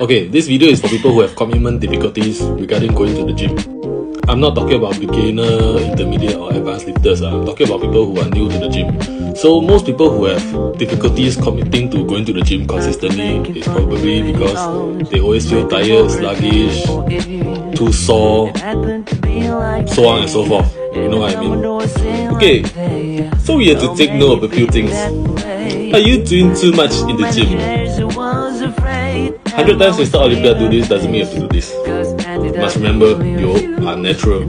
Okay, this video is for people who have commitment difficulties regarding going to the gym. I'm not talking about beginner, intermediate, or advanced lifters. I'm talking about people who are new to the gym. So most people who have difficulties committing to going to the gym consistently is probably because they always feel tired, sluggish, too sore, so on and so forth. You know what I mean? Okay, so we have to take note of a few things. Are you doing too much in the gym? 100 times Mr. Olympia do this doesn't mean you have to do this. Must remember you are natural.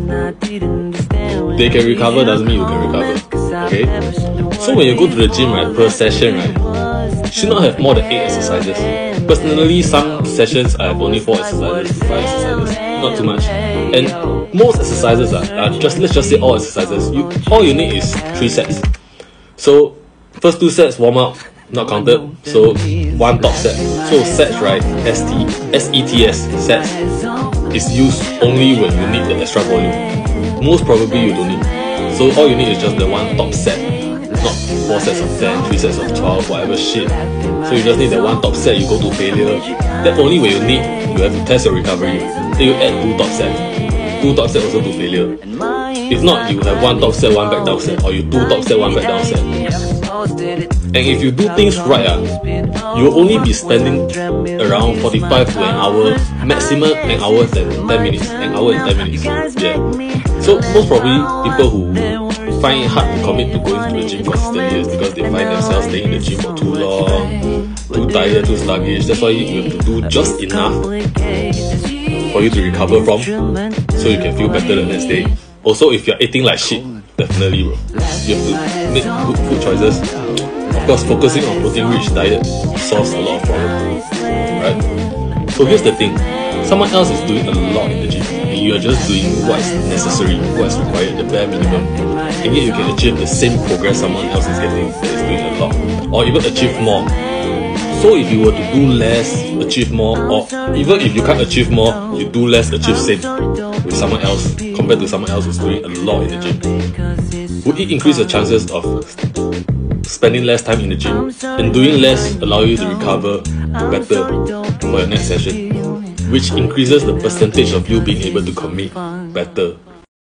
They can recover doesn't mean you can recover. Okay? So when you go to the gym right, per session right, should not have more than 8 exercises. Personally, some sessions I have only 4 exercises 5 exercises. Not too much. And most exercises are, are just let's just say all exercises. You all you need is 3 sets. So first two sets warm up, not counted. So one top set. So sets right, ST, SETS sets is used only when you need the extra volume. Most probably you don't need. So all you need is just the one top set, not four sets of 10, three sets of 12, whatever shit. So you just need the one top set, you go to failure. That only when you need, you have to test your recovery. Then you add two top sets. Two top set also to failure. If not, you have one top set, one back down set, or you two top set, one back down set. And if you do things right, uh, you'll only be spending around 45 to an hour, maximum an hour and 10 minutes, an hour and 10 minutes. Yeah. So most probably people who find it hard to commit to going to the gym consistently is because they find themselves staying in the gym for too long, too tired, too sluggish. That's why you have to do just enough for you to recover from so you can feel better the next day. Also, if you're eating like shit, definitely bro. You have to make good food choices. Of course, focusing on protein-rich diet solves a lot of problems. Right? So here's the thing. Someone else is doing a lot in the gym and you are just doing what is necessary, what is required, the bare minimum. And yet you can achieve the same progress someone else is getting that is doing a lot. Or even achieve more. So if you were to do less, achieve more, or even if you can't achieve more, you do less, achieve same with someone else compared to someone else who's doing a lot in the gym. Would it increase the chances of spending less time in the gym and doing less allow you to recover better for your next session, which increases the percentage of you being able to commit better